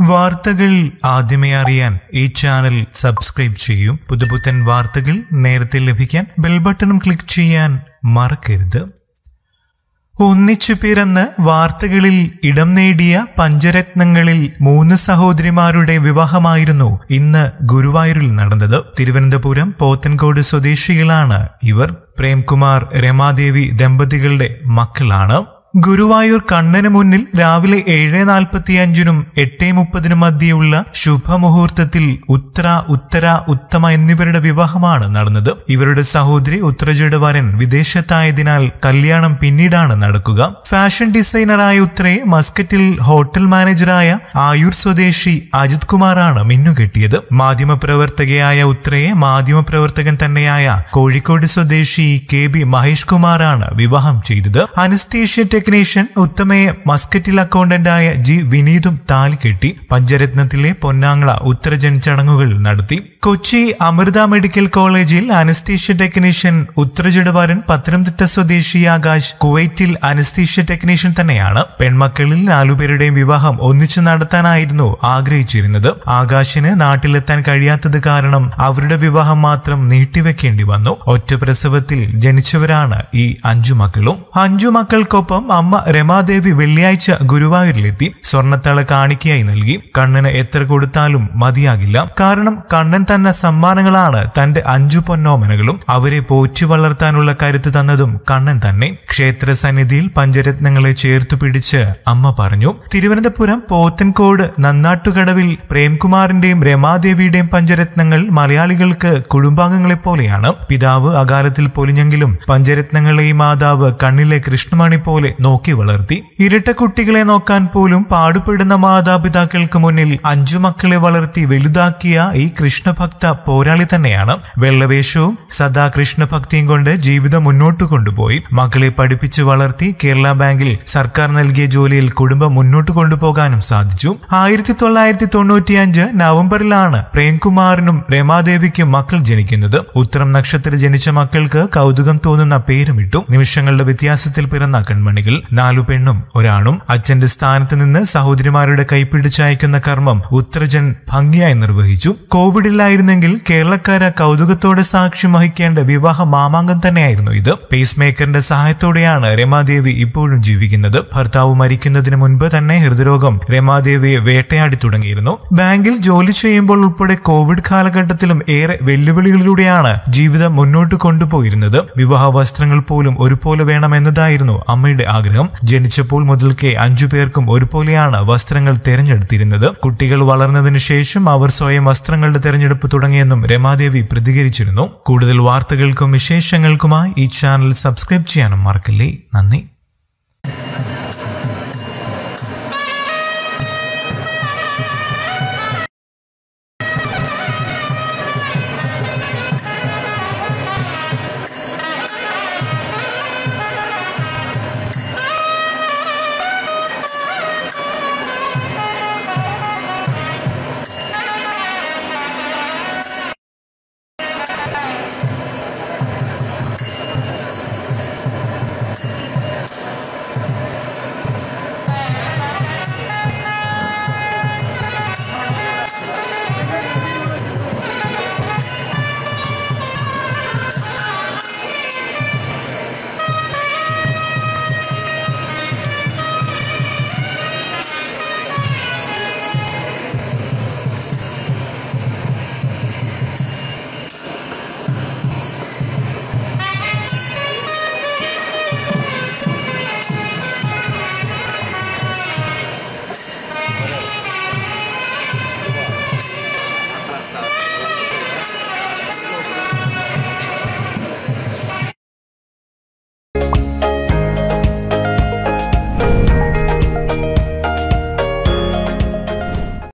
വാർത്തകൾ ആദ്യമേ അറിയാൻ ഈ ചാനൽ സബ്സ്ക്രൈബ് ചെയ്യൂ. പുതുപുത്തൻ വാർത്തകൾ നേരത്തെ ലഭിക്കാൻ ബെൽ ബട്ടണും ക്ലിക്ക് ചെയ്യാൻ മറക്കരുത്. ഒന്നിച്ചു പിറന്ന് വാർത്തകളിൽ ഇടം നേടിയ പഞ്ചരത്നങ്ങളിൽ മൂന്ന് സഹോദരിമാരുടെ വിവാഹമായിരുന്നു ഇന്ന് ഗുരുവായൂരിൽ നടന്നത്. തിരുവനന്തപുരം പോത്തൻകോട് സ്വദേശികളാണ് ഇവർ. പ്രേംകുമാർ രമാദേവി ദമ്പതികളുടെ മക്കളാണ്. ഗുരുവായൂർ കണ്ണന് മുന്നിൽ രാവിലെ ഏഴ് നാൽപ്പത്തിയഞ്ചിനും എട്ട് മുപ്പതിനും മധ്യയുള്ള ശുഭമുഹൂർത്തത്തിൽ ഉത്തര ഉത്തര ഉത്തമ എന്നിവരുടെ വിവാഹമാണ് നടന്നത്. ഇവരുടെ സഹോദരി ഉത്തരജയുടെ വരൻ വിദേശത്തായതിനാൽ കല്യാണം പിന്നീടാണ് നടക്കുക. ഫാഷൻ ഡിസൈനറായ ഉത്തരയെ മസ്കറ്റിൽ ഹോട്ടൽ മാനേജറായ ആയുർ സ്വദേശി അജിത് കുമാറാണ് മിന്നുകെട്ടിയത്. മാധ്യമപ്രവർത്തകയായ ഉത്തരയെ മാധ്യമപ്രവർത്തകൻ തന്നെയായ കോഴിക്കോട് സ്വദേശി കെ ബി മഹേഷ് കുമാറാണ് വിവാഹം ചെയ്തത്. അനസ്തേഷ്യ ടെക്നീഷ്യൻ ഉത്തമയെ മസ്കറ്റിൽ അക്കൗണ്ടന്റായ ജി വിനീതും താലി കെട്ടി പഞ്ചരത്നത്തിലെ പൊന്നാങ്ങള ഉത്തരജൻ ചടങ്ങുകൾ നടത്തി. കൊച്ചി അമൃത മെഡിക്കൽ കോളേജിൽ അനസ്തീഷ്യ ടെക്നീഷ്യൻ ഉത്തരജടവാരൻ പത്തനംതിട്ട സ്വദേശി ആകാശ് കുവൈറ്റിൽ അനസ്തീഷ്യ ടെക്നീഷ്യൻ തന്നെയാണ്. പെൺമക്കളിൽ നാലുപേരുടെയും വിവാഹം ഒന്നിച്ചു നടത്താനായിരുന്നു ആഗ്രഹിച്ചിരുന്നത്. ആകാശിന് നാട്ടിലെത്താൻ കഴിയാത്തത് കാരണം അവരുടെ വിവാഹം മാത്രം നീട്ടിവെക്കേണ്ടി വന്നു. ഒറ്റ പ്രസവത്തിൽ ജനിച്ചവരാണ് ഈ അഞ്ചു മക്കളും. അഞ്ചു മക്കൾക്കൊപ്പം അമ്മ രമാദേവി വെള്ളിയാഴ്ച ഗുരുവായൂരിലെത്തി. സ്വർണത്തള കാണിക്കയായി നൽകി. കണ്ണന് എത്ര കൊടുത്താലും മതിയാകില്ല. കാരണം കണ്ണൻ തന്ന സമ്മാനങ്ങളാണ് തന്റെ അഞ്ചു പൊന്നോമനകളും അവരെ പോറ്റി വളർത്താനുള്ള കരുത്ത് തന്നതും കണ്ണൻ തന്നെ ക്ഷേത്ര സന്നിധിയിൽ പഞ്ചരത്നങ്ങളെ ചേർത്തു പിടിച്ച് അമ്മ പറഞ്ഞു തിരുവനന്തപുരം പോത്തൻകോട് നന്നാട്ടുകടവിൽ പ്രേംകുമാറിന്റെയും രമാദേവിയുടെയും പഞ്ചരത്നങ്ങൾ മലയാളികൾക്ക് കുടുംബാംഗങ്ങളെ പോലെയാണ്. പിതാവ് അകാലത്തിൽ പൊലിഞ്ഞെങ്കിലും പഞ്ചരത്നങ്ങളെ മാതാവ് കണ്ണിലെ കൃഷ്ണമണി പോലെ നോക്കി വളർത്തി. ഇരട്ട കുട്ടികളെ നോക്കാൻ പോലും പാടുപെടുന്ന മാതാപിതാക്കൾക്ക് മുന്നിൽ അഞ്ചു മക്കളെ വളർത്തി വലുതാക്കിയ ഈ കൃഷ്ണഭക്ത പോരാളി തന്നെയാണ് വെള്ളവേഷവും സദാ കൃഷ്ണഭക്തിയും കൊണ്ട് ജീവിതം മുന്നോട്ട് കൊണ്ടുപോയി. മക്കളെ പഠിപ്പിച്ചു വളർത്തി കേരള ബാങ്കിൽ സർക്കാർ നൽകിയ ജോലിയിൽ കുടുംബം മുന്നോട്ട് കൊണ്ടുപോകാനും സാധിച്ചു. ആയിരത്തി തൊള്ളായിരത്തി തൊണ്ണൂറ്റിയഞ്ച് നവംബറിലാണ് പ്രേംകുമാറിനും രമാദേവിക്കും മക്കൾ ജനിക്കുന്നത്. ഉത്തരം നക്ഷത്ര ജനിച്ച മക്കൾക്ക് കൗതുകം തോന്നുന്ന പേരുമിട്ടു നിമിഷങ്ങളുടെ വ്യത്യാസത്തിൽ പിറന്ന കൺമണികൾ നാലു പെണ്ണും ഒരാണും. അച്ഛന്റെ സ്ഥാനത്ത് നിന്ന് സഹോദരിമാരുടെ കൈപ്പിടിച്ചയക്കുന്ന കർമ്മം ഉത്തരജൻ ഭംഗിയായി നിർവഹിച്ചു. കോവിഡില്ലായിരുന്നെങ്കിൽ കേരളക്കാര കൗതുകത്തോടെ സാക്ഷ്യം വഹിക്കേണ്ട വിവാഹ മാമാങ്കം തന്നെയായിരുന്നു ഇത്. പേസ് മേക്കറിന്റെ സഹായത്തോടെയാണ് രമാദേവി ഇപ്പോഴും ജീവിക്കുന്നത്. ഭർത്താവ് മരിക്കുന്നതിന് മുൻപ് തന്നെ ഹൃദ്രോഗം രമാദേവിയെ വേട്ടയാടി തുടങ്ങിയിരുന്നു. ബാങ്കിൽ ജോലി ചെയ്യുമ്പോൾ ഉൾപ്പെടെ കോവിഡ് കാലഘട്ടത്തിലും ഏറെ വെല്ലുവിളികളിലൂടെയാണ് ജീവിതം മുന്നോട്ട് കൊണ്ടുപോയിരുന്നത്. വിവാഹ വസ്ത്രങ്ങൾ പോലും ഒരുപോലെ വേണമെന്നതായിരുന്നു അമ്മയുടെ ആഗ്രഹം. ജനിച്ചപ്പോൾ മുതൽക്കേ അഞ്ചു പേർക്കും ഒരുപോലെയാണ് വസ്ത്രങ്ങൾ തിരഞ്ഞെടുത്തിരുന്നത്. കുട്ടികൾ വളർന്നതിനു ശേഷം അവർ സ്വയം വസ്ത്രങ്ങളുടെ തിരഞ്ഞെടുപ്പ് തുടങ്ങിയെന്നും രമാദേവി പ്രതികരിച്ചിരുന്നു. കൂടുതൽ വാർത്തകൾക്കും വിശേഷങ്ങൾക്കുമായി ഈ ചാനൽ സബ്സ്ക്രൈബ് ചെയ്യാനും മറക്കില്ലേ. നന്ദി.